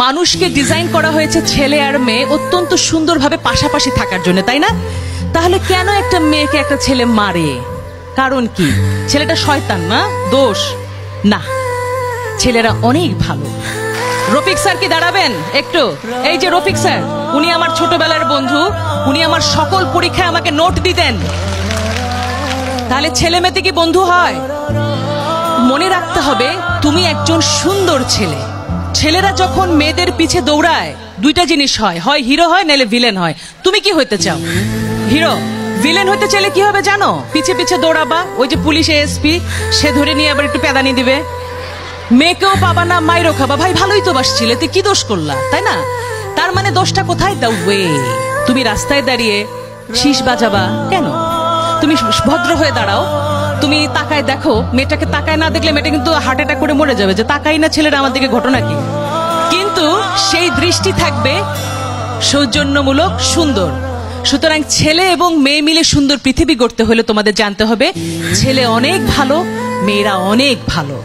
মানুষকে ডিজাইন করা হয়েছে ছেলে আর মেয়ে অত্যন্ত সুন্দরভাবে পাশাপাশি থাকার জন্য, তাই না? তাহলে কেন একটা মেয়েকে একটা ছেলে মারে? কারণ কি? ছেলেটা শয়তান না দোষ? না। ছেলেরা অনেক ভালো। রফিক স্যার কি দাঁড়াবেন? একটু। এই যে রফিক স্যার, উনি আমার ছোটবেলার বন্ধু, উনি আমার সকল পরীক্ষায় আমাকে নোট দিতেন। তাহলে ছেলে মেয়েতে কি বন্ধু হয়? মনে রাখতে হবে, তুমি একজন সুন্দর ছেলে। ছেলেরা যখন মেয়েদের পিছে দৌড়ায়, দুইটা জিনিস হয় হয় হিরো হয়, নাহলে ভিলেন হয়। তুমি কি হইতে চাও? হিরো, ভিলেন হইতে চাইলে কি হবে জানো? পিছে পিছে দৌড়াবা, ওই যে পুলিশ এসপি সে ধরে নিয়ে আবার একটু পেদানি দিবে। মেয়েকেও পাবা না মাইরও খাবা। ভাই, ভালোই তো বাসছিলে তুই কি দোষ করলা, তাই না? তার মানে দোষটা কোথায়? দাও ওয়ে তুমি রাস্তায় দাঁড়িয়ে শীষ বাজাবা, কেন? তুমি ভদ্র হয়ে দাঁড়াও। তুমি তাকায় দেখো, মেয়েটাকে তাকায় না দেখলে মেয়েটা কিন্তু হার্ট অ্যাটাক করে মরে যাবে। যে তাকাই না ছেলেরা, আমার দিকে ঘটনা কি? কিন্তু সেই দৃষ্টি থাকবে সৌজন্যমূলক সুন্দর। সুতরাং ছেলে এবং মেয়ে মিলে সুন্দর পৃথিবী গড়তে হলে তোমাদের জানতে হবে, ছেলে অনেক ভালো, মেয়েরা অনেক ভালো।